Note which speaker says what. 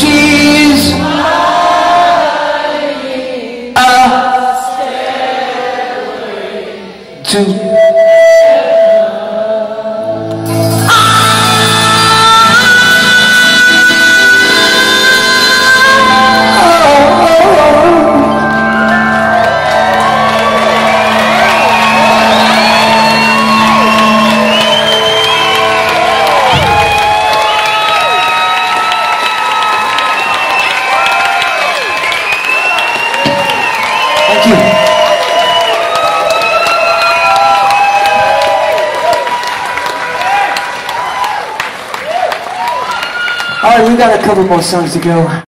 Speaker 1: she's a to All right, we got a couple more songs to go.